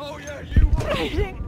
Oh yeah, you were.